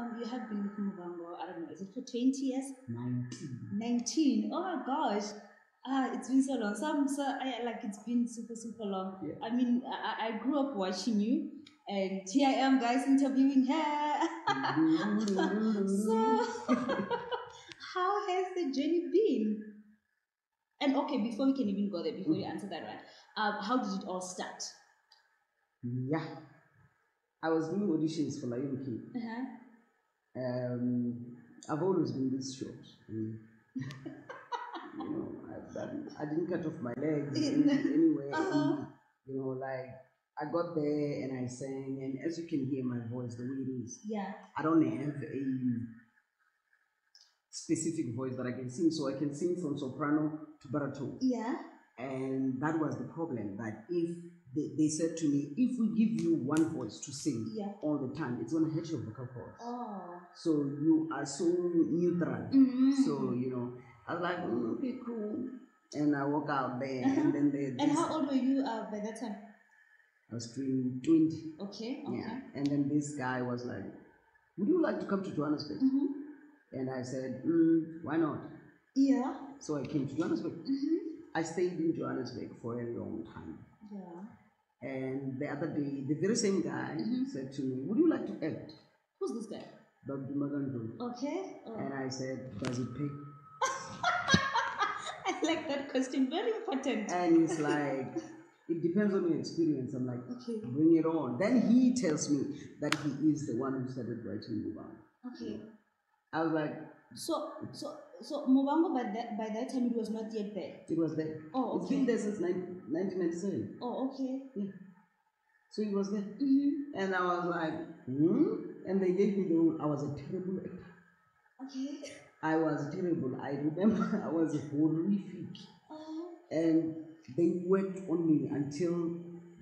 Um, you have been with Muvhango, I don't know, is it for 20 years? 19. 19. Oh my gosh. Ah, it's been so long. Some, so I, like it's been super, super long. Yeah. I mean, I, I grew up watching you, and here I am, guys, interviewing her. so, how has the journey been? And okay, before we can even go there, before you answer that one, um, how did it all start? yeah. I was doing auditions for Lion King. Uh-huh. Um, I've always been this short. I mean, you know, I've done, I didn't cut off my legs any, anyway. Uh-huh. and, you know, like I got there and I sang, and as you can hear my voice, the way it is, Yeah. I don't have a specific voice that I can sing, so I can sing from soprano to baritone. Yeah. And that was the problem. That if they, they said to me, if we give you one voice to sing Yeah. all the time, it's gonna hurt your vocal cords. Oh. So you are so neutral. Mm-hmm. So you know, I was like, mm, okay, cool. And I walk out there, Uh-huh. and then they. And how old were you uh, by that time? I was twenty. Okay. Okay. Yeah. And then this guy was like, "Would you like to come to Johannesburg?" Mm-hmm. And I said, mm, "Why not?" Yeah. So I came to Johannesburg. Mm-hmm. I stayed in Johannesburg for a long time. Yeah. And the other day, the very same guy Mhm. said to me, Would you like to act? Who's this guy? Dr. Magandu. Okay. Oh. And I said, Does it pay? I like that question. Very important. And he's like, It depends on your experience. I'm like, Okay. Bring it on. Then he tells me that he is the one who started writing Muvhango. Okay. I was like, So so so Muvhango by that by that time it was not yet there. It was there. Oh, okay. It's been there since 19, 1997. Oh, okay. So it was there. Mm-hmm. And I was like, Hmm? And they gave me the role. I was a terrible actor. Okay. I was terrible. I remember I was horrific. Oh. and they worked on me until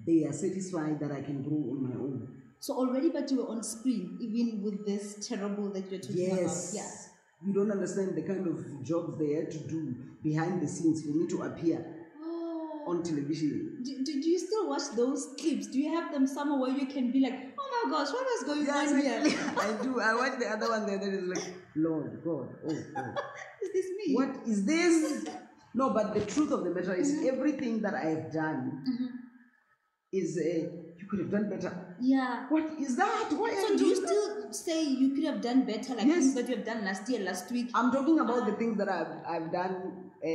they are satisfied that I can grow on my own. So already, but you were on screen, even with this terrible that you're talking Yes. about. Yeah. You don't understand the kind of jobs they had to do behind the scenes for me to appear Oh. on television. Do, do, do you still watch those clips? Do you have them somewhere where you can be like, oh my gosh, what was going Yes, on here? I do. I watch the other one there that is like, Lord God, oh, oh. Is this me? What is this? No, but the truth of the matter is, everything that I have done Mhm. Is, uh, you could have done better. Yeah. What is that? Why So do you that? still say you could have done better, like Yes. things that you have done last year, last week? I'm talking about the things that I've, I've done uh,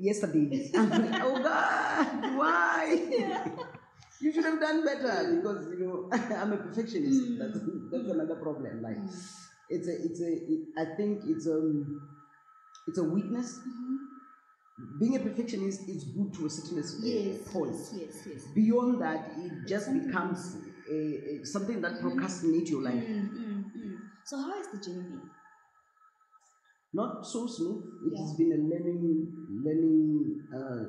yesterday. Oh God, why? you should have done better because you know I'm a perfectionist. Mm. That's that's another problem. Like Mm. it's a it's a it, I think it's um it's a weakness. Mhm. Being a perfectionist is good to a certain uh, Yes, point. yes, yes. Beyond that, it just Something becomes a, a, something that Mhm. procrastinates your life. Mm, mm, mm. So how has the journey been? not so smooth. It has been a learning learning uh,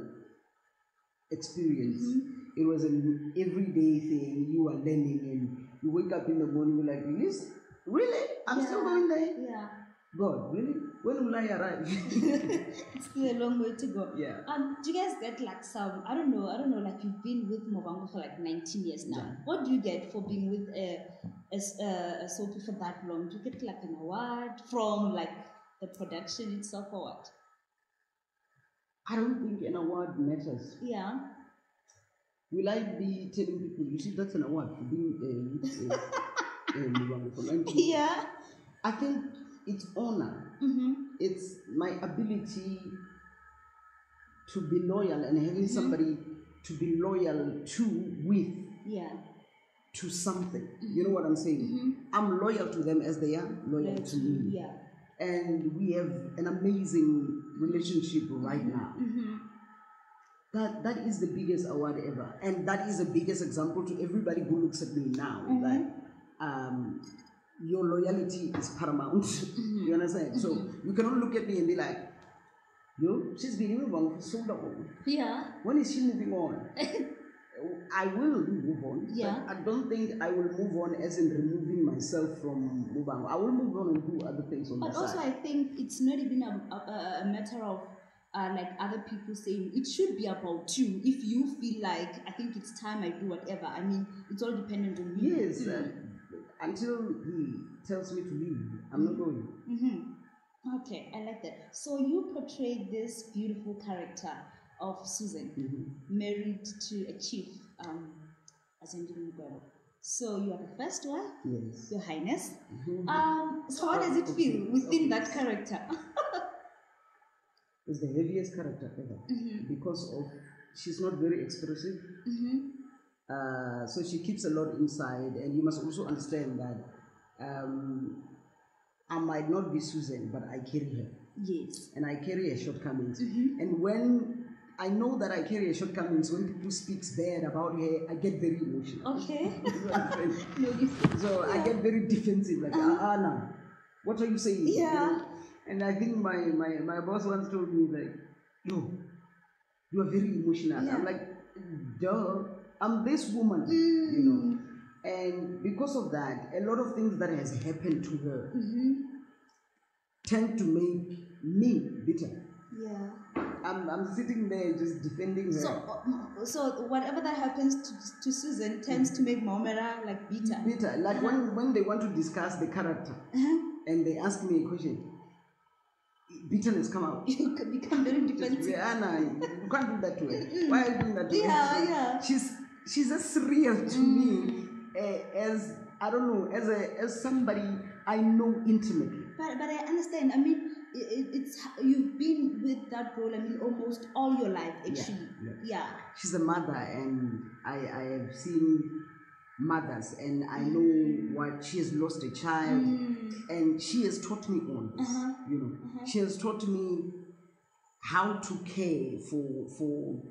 experience. Mhm. It was an everyday thing. You are learning, and you wake up in the morning, you're like, "This really? I'm still going there. Yeah. God, really? When will I arrive?" it's still a long way to go. yeah. Um, do you guys get like some? I don't know. I don't know. Like you've been with Muvhango for like 19 years now. Yeah. What do you get for being with a, a, a soapy for that long? Do you get like an award from like the production itself or what? I don't think an award matters. Yeah. Will I be telling people, you see, that's an award for being uh, with, uh, for 19 Yeah. I think it's honor. Mm-hmm. it's my ability to be loyal and having somebody to be loyal to with Yeah. to something you know what i'm saying Mm-hmm. i'm loyal to them as they are loyal to me Yeah. and we have an amazing relationship right now Mm-hmm. that that is the biggest award ever and that is the biggest example to everybody who looks at me now Mhm. that um your loyalty is paramount you understand so you cannot look at me and be like yo she's been in Muvhango for so long Yeah. when is she moving on I will move on. Yeah. I don't think I will move on as in removing myself from Muvhango. I will move on and do other things on But the also, side. I think it's not even a, a, a matter of uh, like other people saying it should be about you. If you feel like I think it's time I do whatever. I mean, it's all dependent on you. Yes, uh, until he tells me to leave, I'm not going. Mm-hmm. Okay, I like that. So you portrayed this beautiful character of Susan, Mhm. married to a chief, um, Azwindini Mukwevho. So you are the first one, Yes. Your Highness. Mhm. Um, so how does it feel within that character? It's the heaviest character ever mm-hmm. because of she's not very expressive. Mm-hmm. Uh, so she keeps a lot inside, and you must also understand that um, I might not be Susan, but I carry her, Yes. and I carry her shortcomings. Mhm. And when I know that I carry her shortcomings, when people speaks bad about her, I get very emotional. Okay. You so I get very defensive, like Uh-huh. ah, what are you saying? You Yeah. know? And I think my, my, my boss once told me like, yo, you are very emotional. Yeah. I'm like, duh, I'm this woman, you know. Mm. And because of that, a lot of things that has happened to her Mm-hmm. tend to make me bitter. Yeah. I'm, I'm sitting there just defending her. So, uh, so whatever that happens to, to Susan tends to make Maumela like bitter. bitter. Like when, when they want to discuss the character Uh-huh. and they ask me a question, bitterness come out. You become very defensive. Anna, you can't do that to her. Why are you doing that to her? Yeah, yeah. She's she's as real to me uh, as I don't know as a as somebody I know intimately. But, but I understand. I mean, i i- it's you've been with that role. I mean, almost all your life, actually. yeah. Yeah. She's a mother, and I I have seen mothers, and I know what she has lost a child, Mm. and she has taught me all this. Uh-huh. You know, Uh-huh. she has taught me how to care for for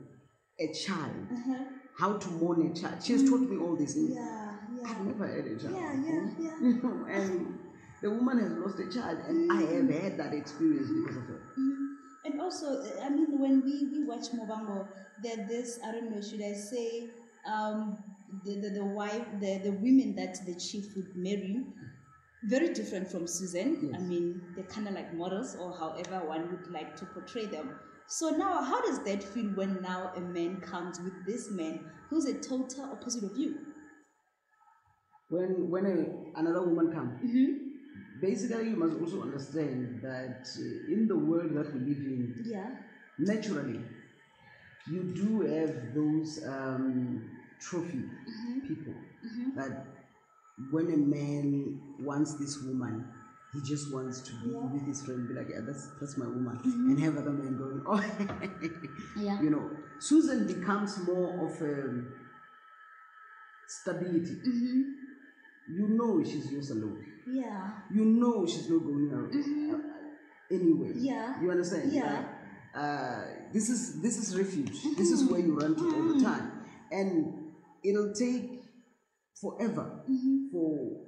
a child, Uh-huh. how to mourn a child. She has taught me all this. Yeah. Yeah. I've never had a child. Yeah. Yeah. Yeah. You know, and the woman has lost a child, and I have had that experience because of her. Mhm. And also, I mean, when we, we watch Muvhango, there this I don't know, should I say, um, the, the, the wife, the, the women that the chief would marry, very different from Susan. I mean, they're kind of like models, or however one would like to portray them. So now, how does that feel when now a man comes with this man who's a total opposite of you? When when a, another woman comes, Mm-hmm. basically you must also understand that uh, in the world that we live in, Yeah. naturally, you do have those um, trophy Mm-hmm. people Mm-hmm. that when a man wants this woman, he just wants to be Yeah. Mm-hmm. with his friend, be like, yeah, that's that's my woman, and have other men going, oh, Yeah. you know. Susan becomes more of a stability. Mm-hmm. You know she's yours alone. Yeah. You know she's not going out uh, anyway. Yeah. You understand? Yeah. Like, uh, this is this is refuge. This is where you run to all the time, and it'll take forever Mm-hmm. for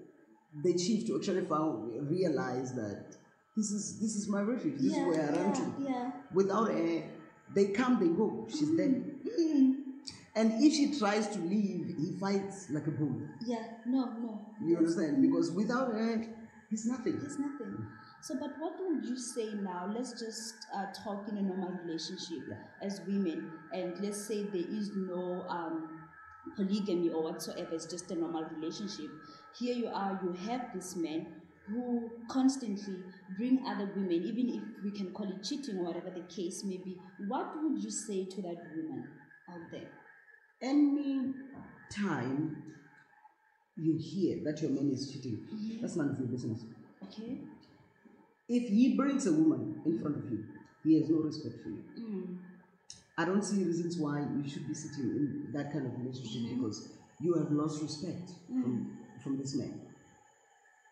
the chief to actually found, realize that this is this is my refuge. This yeah. is where I run yeah. to. Yeah. Without a, they come, they go. She's dead. Mm. And if she tries to leave, he fights like a bull. Yeah, no, no. You understand? Because without her, he's nothing. There's nothing. So, but what would you say now? Let's just uh, talk in a normal relationship as women, and let's say there is no um, polygamy or whatsoever. It's just a normal relationship. Here you are. You have this man who constantly bring other women, even if we can call it cheating or whatever the case may be. What would you say to that woman out there? any time you hear that your man is cheating, that's none of your business. Okay. If he brings a woman in front of you, he has no respect for you. Mm. I don't see reasons why you should be sitting in that kind of relationship because you have lost respect from, from this man.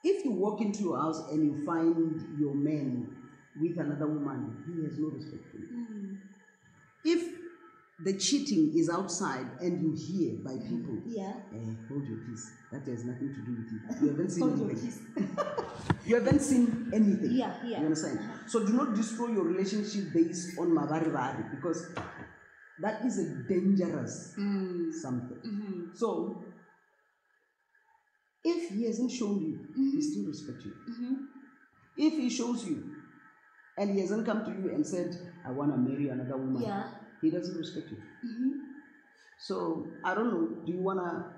If you walk into your house and you find your man with another woman, he has no respect for you. Mm. If the cheating is outside and you hear by people, Yeah. Eh, hold your peace. That has nothing to do with you. You haven't seen Hold anything. You haven't seen anything. Yeah, yeah. You understand? So do not destroy your relationship based on mabaribari because that is a dangerous Mm. something. Mm-hmm. So if he hasn't shown you, he still respect you. Mm-hmm. If he shows you and he hasn't come to you and said, I want to marry another woman, Yeah. he doesn't respect you. Mm-hmm. So I don't know. Do you wanna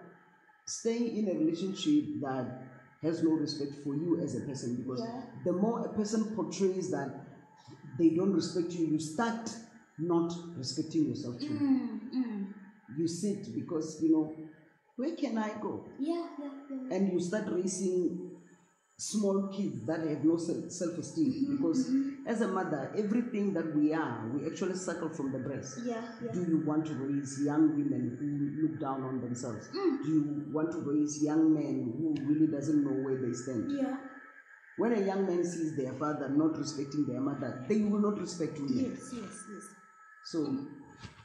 stay in a relationship that has no respect for you as a person because Yeah. the more a person portrays that they don't respect you, you start not respecting yourself too. Mm, mm. You sit because you know, where can I go? Yeah, yeah, yeah. And you start raising small kids that have no self esteem Mm-hmm, because as a mother, everything that we are, we actually suckle from the breast. Yeah, yeah. Do you want to raise young women who look down on themselves? Mm. Do you want to raise young men who really doesn't know where they stand? Yeah. When a young man sees their father not respecting their mother, they will not respect women. Yes, yes. So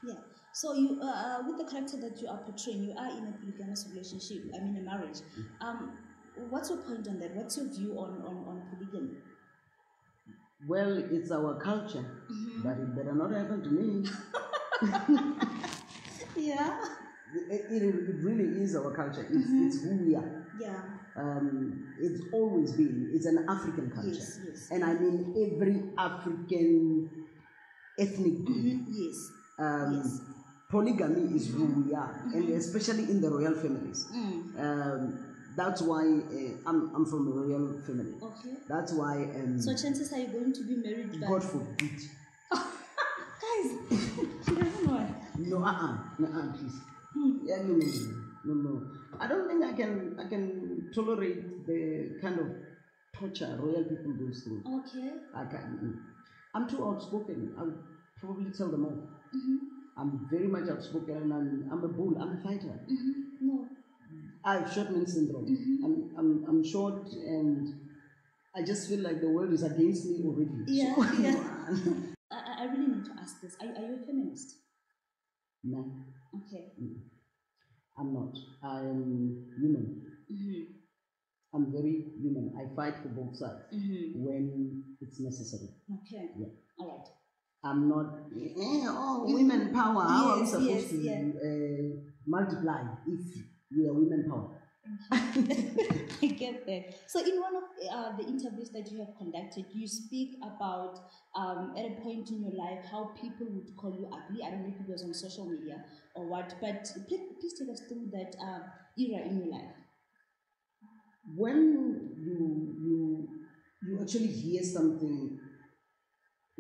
Yeah. So you, uh, uh, with the character that you are portraying, you are in a polygamous relationship. I mean, a marriage. Um, what's your point on that? What's your view on on, on polygamy? well, it's our culture, Mm-hmm. but it better not happen to me. Yeah. It, it, it really is our culture. It's, Mm-hmm. it's who we are. Yeah. Um, it's always been. It's an African culture, Yes, yes. and I mean every African ethnic group. Yes. Um, Yes. Polygamy is who we are, and especially in the royal families. Mm. Um, that's why uh, I'm, I'm from a royal family. Okay. That's why um, So chances are you going to be married by God forbid. guys. she doesn't know. No, uh-uh, uh-uh, please. Yeah, no, no, no, no, no. I don't think I can, I can tolerate the kind of torture royal people go through. Okay. I can't. I'm too outspoken. I'll probably tell them all. Mm-hmm. I'm very much outspoken, and I'm, I'm a bull. I'm a fighter. Mm-hmm. No. I have short-man syndrome. Mm-hmm. I'm, I'm, I'm short, and I just feel like the world is against me already. Yeah, So, yeah. I, I- I really need to ask this. Are, are you a feminist? no, Okay. I'm not. I'm human. Mm-hmm. I'm very human. I fight for both sides Mm-hmm. when it's necessary. Okay. Yeah. I'm not, eh, oh, women power. How are we supposed yes, to yeah. uh, multiply if we are women power? I get that. So, in one of uh, the interviews that you have conducted, you speak about um, at a point in your life how people would call you ugly. I don't know if it was on social media or what, but please, please take us through that uh, era in your life. when you you you actually hear something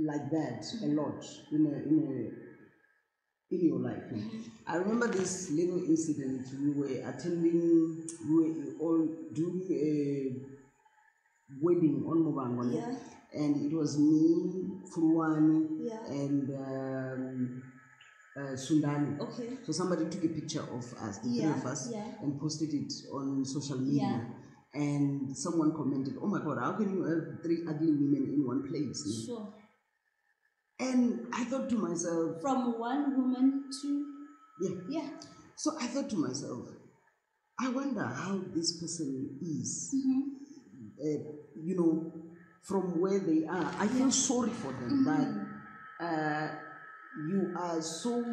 like that a lot in a in a in your life. I remember this little incident. We were attending, we were all doing a wedding on Mobangone, Yeah. and it was me, Fruani, Yeah. and um, uh, Sundani. Okay. So somebody took a picture of us, the Yeah, three of us, and posted it on social media. And someone commented, "Oh my God, how can you have three ugly women in one place?" Sure. And I thought to myself, From one woman to "Yeah." yeah. So I thought to myself, I wonder how this person is. Mm-hmm. Uh, you know, from where they are. I feel sorry for them that uh, you are so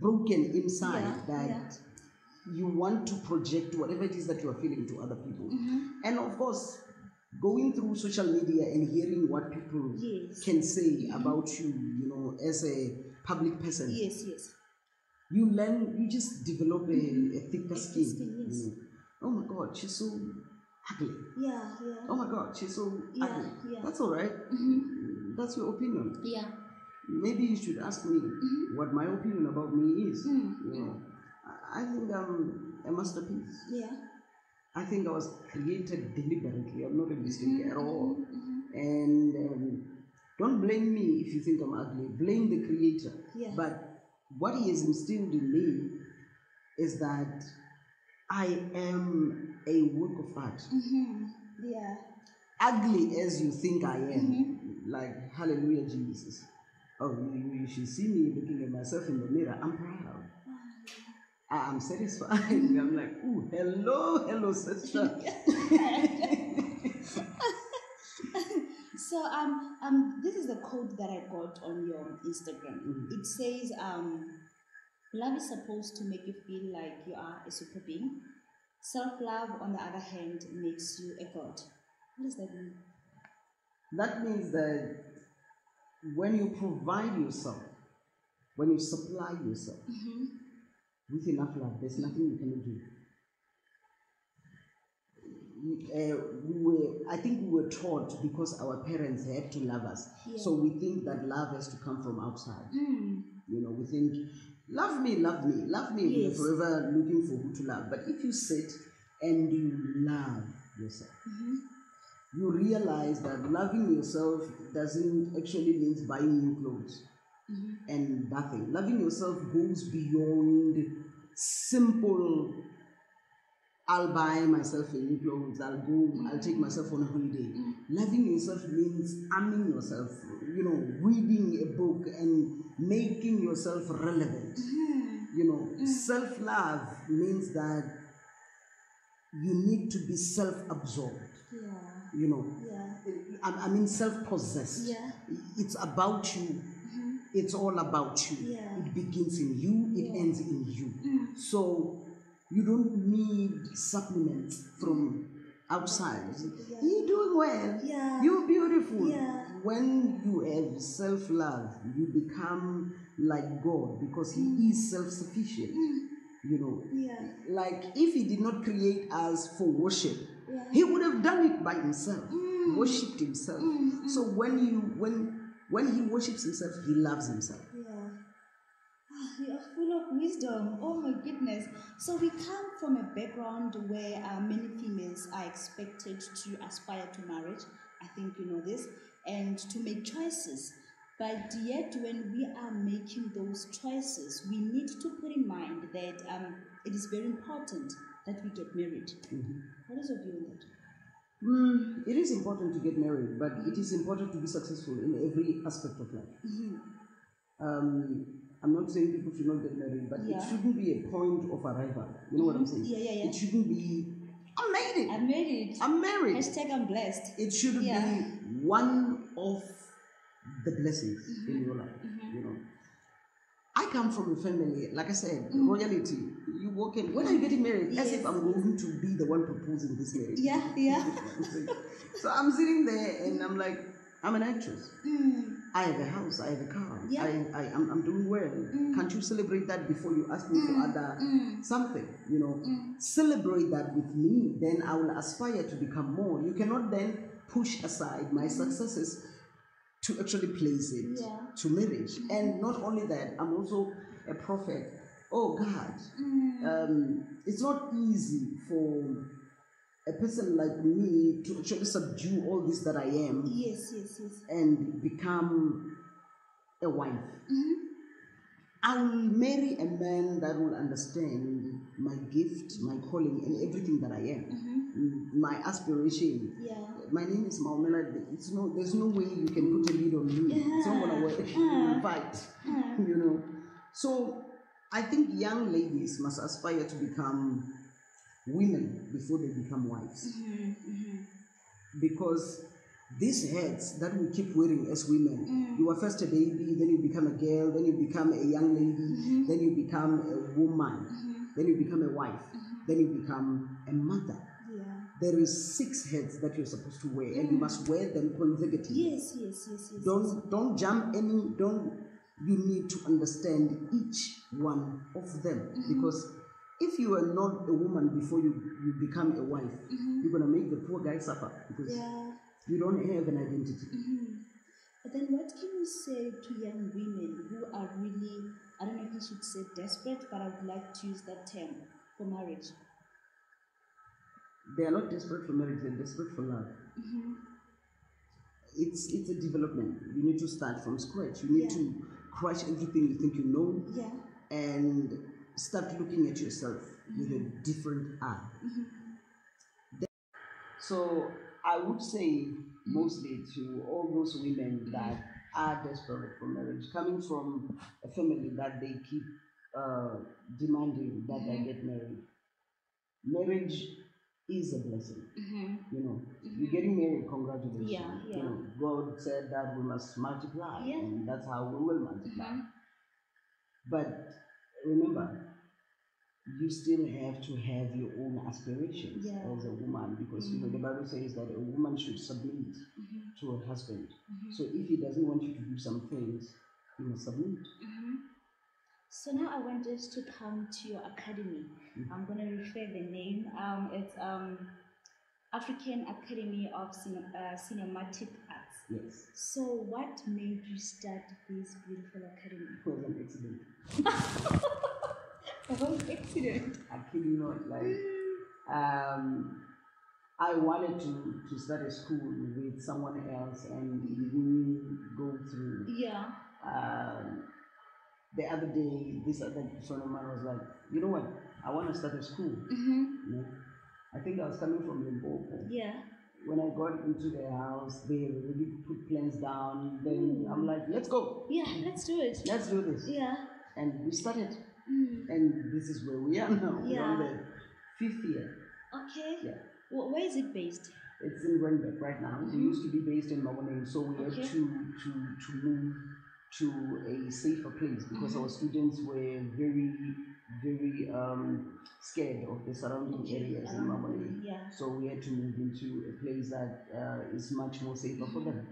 broken inside Yeah, that yeah. you want to project whatever it is that you are feeling to other people. Mm-hmm. And of course, going through social media and hearing what people Yes. can say about you, you know, as a public person, Yes. Yes. you learn, you just develop a, a thicker skin. skin, yes. you know. Oh my God, she's so ugly. Yeah. Yeah. Oh my God, she's so Yeah, ugly. yeah. That's all right. Mm-hmm. That's your opinion. Yeah. Maybe you should ask me what my opinion about me is. Mm, You know, I I think I'm a masterpiece. Yeah. I think I was created deliberately. I'm not a mistake Mm-hmm. at all. And um, don't blame me if you think I'm ugly. Blame the creator. Yeah. But what he has instilled in me is that I am a work of art. Mm-hmm. Yeah. Ugly as you think I am, like hallelujah, Jesus. Oh, you, you should see me looking at myself in the mirror. I'm proud. I'm satisfied. I'm like, ooh, hello, hello, sister. So um um this is the quote that I got on your Instagram. Mhm. It says um love is supposed to make you feel like you are a super being. Self love on the other hand makes you a god. What does that mean? That means that when you provide yourself, when you supply yourself Mm-hmm. With enough love, there's nothing you cannot do. uh, we were, I think we were taught because our parents had to love us. Yeah. So we think that love has to come from outside. Mm. You know, we think, love me, love me, love me. Yes. We're forever looking for who to love. But if you sit and you love yourself, Mhm. you realize that loving yourself doesn't actually mean buying new clothes Mhm. and nothing. Loving yourself goes beyond simple. I'll buy myself a new clothes. I'll go. I'll take myself on a holiday. Loving yourself means arming yourself. You know, reading a book and making yourself relevant. Mhm. You know, self love means that you need to be self absorbed. Yeah. You know, Yeah. I, I mean self possessed. Yeah. It's about you. It's all about you. Yeah. It begins in you, it Yeah. ends in you. Mm. So you don't need supplements from outside. Yeah. You're doing well. Yeah. You're beautiful. Yeah. When you have self love, you become like God because He is self sufficient. You know, Yeah. like if He did not create us for worship. He would have done it by Himself, Mm. worshipped Himself. Mm, So when you when when He worships Himself, He loves Himself. Yeah. Ah, You are full of wisdom. Oh my goodness. So we come from a background where uh, many females are expected to aspire to marriage. I think you know this, and to make choices. But yet, when we are making those choices, we need to put in mind that um, it is very important that we get married. What is your view on that? Mm, it is important to get married, but it is important to be successful in every aspect of life. Mhm. Um, I'm not saying people should not get married, but Yeah. it shouldn't be a point of arrival. You know what I'm saying? Yeah, yeah, yeah. It shouldn't be, I made it. I made it. I'm married. Hashtag I'm blessed. It should Yeah. be one of the blessings Mm-hmm. in your life. You know, I come from a family, like I said, Mm. royalty. You walk in. When are you getting married? As if I'm going to be the one proposing this marriage. Yeah, yeah. so I'm sitting there and I'm like, I'm an actress. Mm. I have a house, I have a car, Yeah. I, I, I'm, I'm doing well. Can't you celebrate that before you ask me for other Mm. something? You know, Mm. celebrate that with me, then I will aspire to become more. You cannot then push aside my successes to actually place it Yeah. to marriage. And not only that, I'm also a prophet. Oh God, Mm. um, it's not easy for a person like me to actually subdue all this that I am Yes, yes, yes. and become a wife. Mhm. I will marry a man that will understand my gift, my calling, and everything that I am, Mhm. Mm, my aspiration. Yeah. My name is Maumela. It's no, there's no way you can put a lead on me. It's not gonna work. Yeah. Fight, Mm. you know. So I think young ladies must aspire to become women before they become wives Mhm, mhm. because these heads that we keep wearing as women Mm. you are first a baby then you become a girl then you become a young lady Mm-hmm. then you become a woman then you become a wife then you become a mother Yeah. there is six heads that you're supposed to wear and you must wear them consecutively Yes, yes, yes, yes. don't don't jump any don't you need to understand each one of them Mm-hmm. because if you are not a woman before you, you become a wife you're gonna make the poor guy suffer because Mm-hmm. Yeah. You don't have an identity Mhm. But then, what can you say to young women who are really, I don't know if I should say desperate, but I would like to use that term for marriage? they are not desperate for marriage they're desperate for love Mhm. it's it's a development you need to start from scratch you need Yeah. to crush everything you think you know Yeah. and start looking at yourself with a different eye so i would say mostly to all those women that are desperate for marriage coming from a family that they keep uh, demanding that they get married marriage is a blessing Mhm. you know, you're getting married, congratulations. Yeah, yeah. You know, God said that we must multiply, Yeah. and that's how we will multiply. Mhm. But remember, you still have to have your own aspirations Yeah. as a woman because you know the Bible says that a woman should submit Mhm. to her husband. Mhm. So if he doesn't want you to do some things, you must submit. Mhm. So now I want us to come to your academy. I'm going to refer the name. Um, it's um, African Academy of Cine- uh, Cinematic Arts. Yes. So, what made you start this beautiful academy? It was an accident. What accident? I kid you not. Like, um, I wanted to, to start a school with someone else and didn't go through. Yeah. Um, the other day, this other friend of mine was like, you know what? I want to start a school. Mm-hmm. Know? I think I was coming from Limpopo. Yeah. When I got into their house, they already put plans down. Then I'm like, let's go. Yeah, let's do it. Let's do this. Yeah. And we started. Mm. And this is where we are now. We're on Yeah. the fifth year. Okay. Yeah. Wh- where is it based? It's in Randburg right now. We Mhm. used to be based in Maboneng, so we had to, to, to move to a safer place because Mhm. our students were very, very um, scared of the surrounding Okay. areas in Um, Maboneng. yeah. So we had to move into a place that uh, is much more safer for them.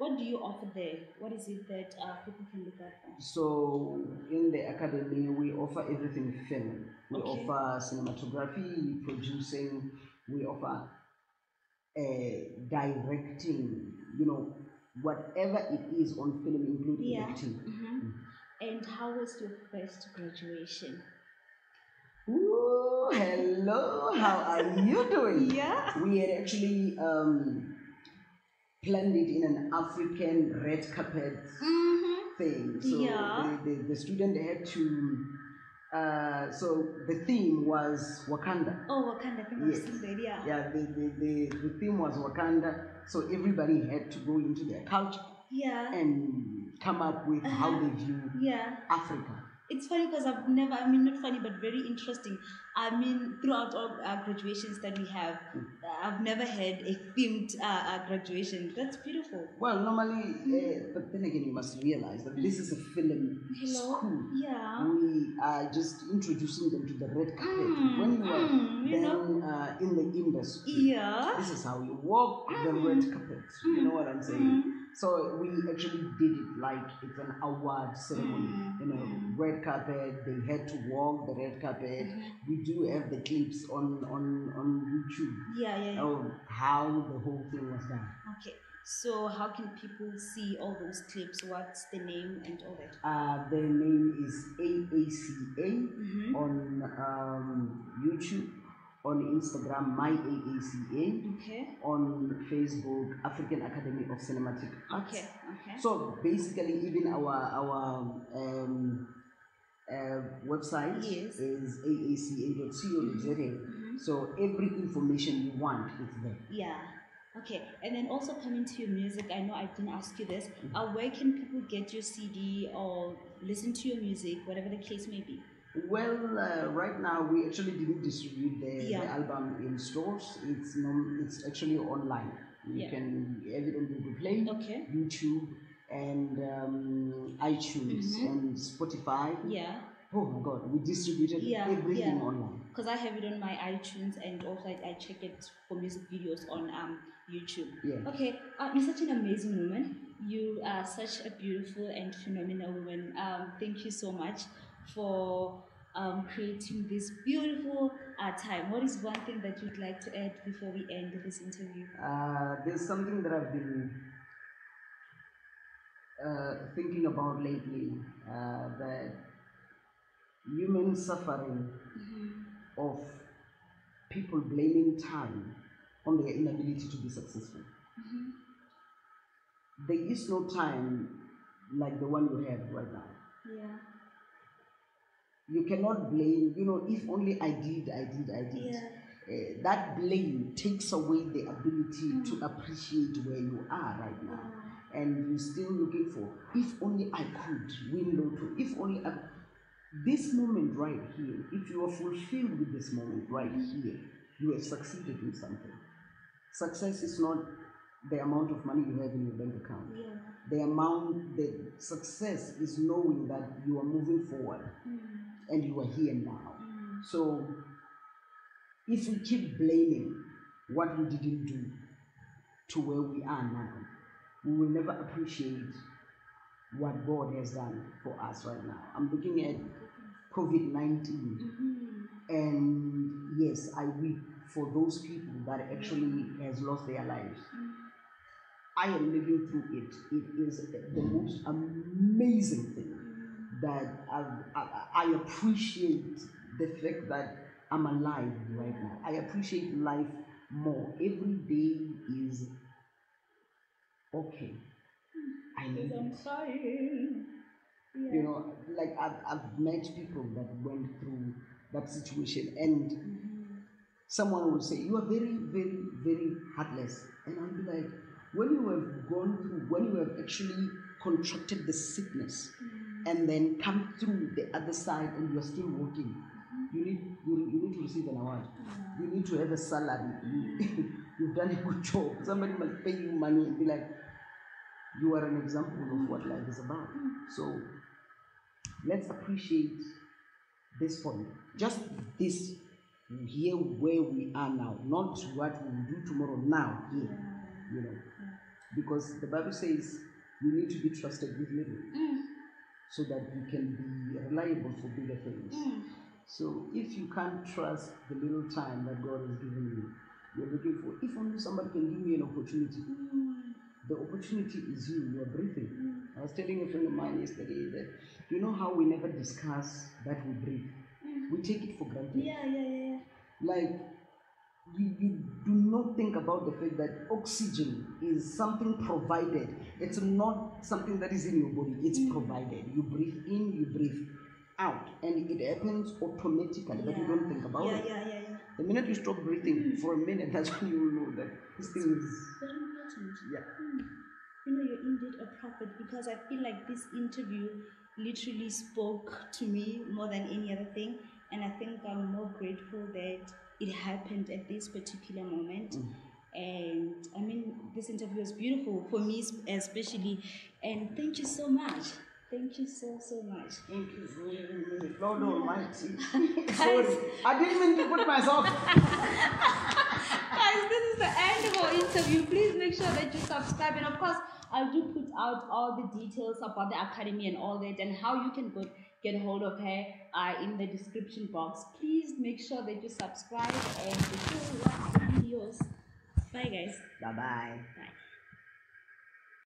What do you offer there? What is it that uh, people can look out for? So in the academy, we offer everything film. We Okay. offer cinematography, producing. We offer uh, directing. You know, whatever it is on film, including Yeah. acting. Mhm. And how was your first graduation? Ooh, hello, how are you doing? Yeah. We had actually um, planned it in an African red carpet Mm-hmm. thing. So Yeah. the, the, the student had to. Uh, so the theme was Wakanda. Oh, Wakanda, I think I've Yes. Yeah. Yeah, the, the, the, the theme was Wakanda. So everybody had to go into their culture Yeah. and come up with how Uh-huh. they view Yeah. Africa. It's funny because I've never, I mean, not funny, but very interesting. I mean, throughout all our graduations that we have, Mm. I've never had a themed uh, uh, graduation. That's beautiful. Well, normally, uh, but then again, you must realize that this is a film Hello? school. Yeah. We are just introducing them to the red carpet. Mm, when you are mm, you then know? uh, in the industry, Yeah. this is how you walk the Mm. red carpet. You know what I'm saying? So we actually did it like it's an award ceremony. Mm, You know, mm. red carpet. They had to walk the red carpet. Mhm. We do have the clips on on on YouTube Yeah, yeah, yeah. of how the whole thing was done. Okay. So, how can people see all those clips? What's the name and all that? Uh, the name is AACA Mm-hmm. on um, YouTube, on Instagram, my AACA, Okay. on Facebook, African Academy of Cinematic Arts. Okay. Okay. So basically, even our our um, uh, website Yes. is aaca.co.za. Mhm. So every information you want is there. Yeah. Okay. And then also coming to your music, I know I didn't ask you this. Uh, where can people get your CD or listen to your music, whatever the case may be? Well, uh, right now we actually didn't distribute the, Yeah. the album in stores. It's non, it's actually online. You Yeah. can have it on Google Play, Okay. YouTube, and um, iTunes Mhm. and Spotify. Yeah. Oh my God, we distributed Yeah, everything yeah. online. Because I have it on my iTunes and also I, I check it for music videos on um, YouTube. Yeah. Okay, uh, you're such an amazing woman. You are such a beautiful and phenomenal woman. Um, thank you so much for um, creating this beautiful uh, time. What is one thing that you'd like to add before we end this interview? Uh, there's something that I've been uh, thinking about lately uh, that human suffering of people blaming time on their inability to be successful. There is no time like the one you have right now. Yeah, You cannot blame, you know, if only I did, I did, I did. yeah, Uh, that blame takes away the ability to Mm. appreciate where you are right now. uh, and you're still looking for if only I could win lotto, if only I this moment right here, if you are fulfilled with this moment right here, you have succeeded in something. Success is not the amount of money you have in your bank account. yeah. The amount the success is knowing that you are moving forward Mm, and you are here now. mm, So if we keep blaming what we didn't do to where we are now, we will never appreciate what God has done for us right now. I'm looking at COVID 19, mhm. and yes, I weep for those people that actually has lost their lives. I am living through it. It is the most amazing thing that I, I, I appreciate the fact that I'm alive right now. I appreciate life more. Every day is okay. I need I'm crying. Yeah. You know, like I've, I've met people that went through that situation, and mm-hmm. someone will say, You are very, very, very heartless. And I'll be like, When you have gone through, when you have actually contracted the sickness mm-hmm. And then come through the other side and you're still working, you need, you, you need to receive an award. You need to have a salary. You, you've done a good job. Somebody must pay you money and be like, you are an example of what life is about. So let's appreciate this point. Just this here where we are now, not what we will do tomorrow, now, here. You know. Because the Bible says you need to be trusted with little mm. So that you can be reliable for bigger things. Mm. So if you can't trust the little time that God has given you, you're looking for, if only somebody can give me an opportunity. Mm. The opportunity is you, you are breathing. Mm. I was telling a friend of mine yesterday that you know how we never discuss that we breathe. We take it for granted. Yeah, yeah, yeah, yeah. Like you, you do not think about the fact that oxygen is something provided. It's not something that is in your body, it's mm. provided. You breathe in, you breathe out, and it happens automatically, but you don't think about yeah, it. Yeah, yeah, yeah. The minute you stop breathing mm. for a minute, that's when you will know that this thing is Very important. yeah. Mm. You know, you're indeed a prophet because I feel like this interview literally spoke to me more than any other thing. And I think I'm more grateful that it happened at this particular moment. Mm. And I mean, this interview was beautiful for me, especially. And thank you so much. Thank you so, so much. Thank you very much. Lord Almighty. Sorry, I didn't mean to put myself. Guys, this is the end of our interview. Please make sure that you subscribe. And of course, I do put out all the details about the academy and all that and how you can go get a hold of her uh, in the description box. Please make sure that you subscribe and to watch the videos. Bye, guys. Bye bye. Bye.